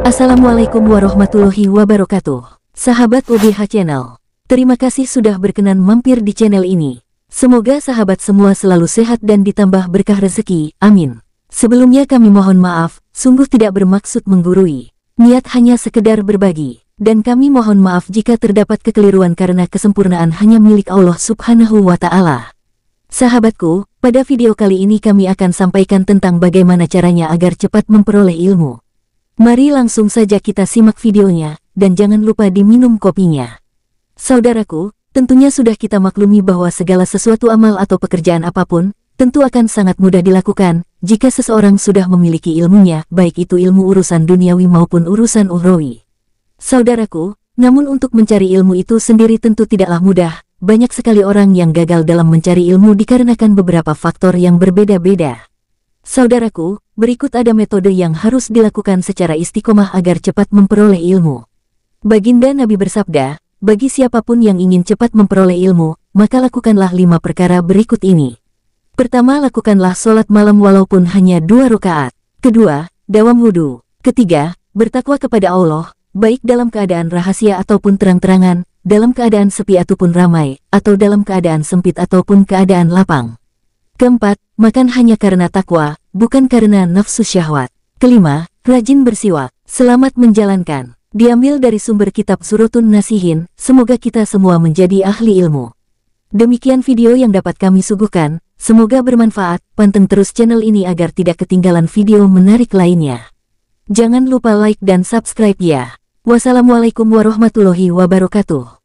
Assalamualaikum warahmatullahi wabarakatuh. Sahabat UBH Channel. Terima kasih sudah berkenan mampir di channel ini. Semoga sahabat semua selalu sehat dan ditambah berkah rezeki. Amin. Sebelumnya kami mohon maaf, sungguh tidak bermaksud menggurui. Niat hanya sekedar berbagi. Dan kami mohon maaf jika terdapat kekeliruan karena kesempurnaan hanya milik Allah subhanahu wa ta'ala. Sahabatku, pada video kali ini kami akan sampaikan tentang bagaimana caranya agar cepat memperoleh ilmu. Mari langsung saja kita simak videonya, dan jangan lupa diminum kopinya. Saudaraku, tentunya sudah kita maklumi bahwa segala sesuatu amal atau pekerjaan apa pun, tentu akan sangat mudah dilakukan, jika seseorang sudah memiliki ilmunya, baik itu ilmu urusan duniawi maupun urusan uhrawi. Saudaraku, namun untuk mencari ilmu itu sendiri tentu tidaklah mudah, banyak sekali orang yang gagal dalam mencari ilmu dikarenakan beberapa faktor yang berbeda-beda. Saudaraku, berikut ada metode yang harus dilakukan secara istiqomah agar cepat memperoleh ilmu. Baginda Nabi bersabda, bagi siapa pun yang ingin cepat memperoleh ilmu, maka lakukanlah lima perkara berikut ini. Pertama, lakukanlah sholat malam walaupun hanya dua rakaat. Kedua, dawam wudhu. Ketiga, bertakwa kepada Allah, baik dalam keadaan rahasia ataupun terang-terangan, dalam keadaan sepi ataupun ramai, atau dalam keadaan sempit ataupun keadaan lapang. Keempat, makan hanya karena takwa, bukan karena nafsu syahwat. Kelima, rajin bersiwak. Selamat menjalankan. Diambil dari sumber kitab Surutun Nasihin, semoga kita semua menjadi ahli ilmu. Demikian video yang dapat kami suguhkan, Semoga bermanfaat, panteng terus channel ini agar tidak ketinggalan video menarik lainnya. Jangan lupa like dan subscribe ya. Wassalamualaikum warahmatullahi wabarakatuh.